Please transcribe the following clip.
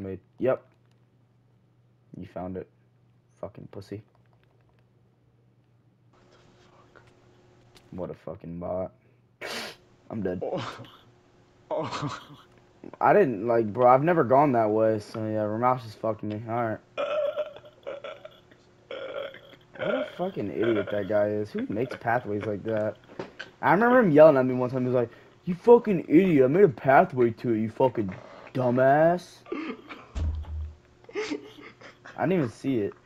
made. Yep. You found it. Fucking pussy. What the fuck? What a fucking bot. I'm dead. Oh. Oh. I didn't like, bro. I've never gone that way, so yeah. Ramos just fucked me. All right. What a fucking idiot that guy is. Who makes pathways like that? I remember him yelling at me one time. He was like, "You fucking idiot! I made a pathway to it. You fucking dumbass." I didn't even see it.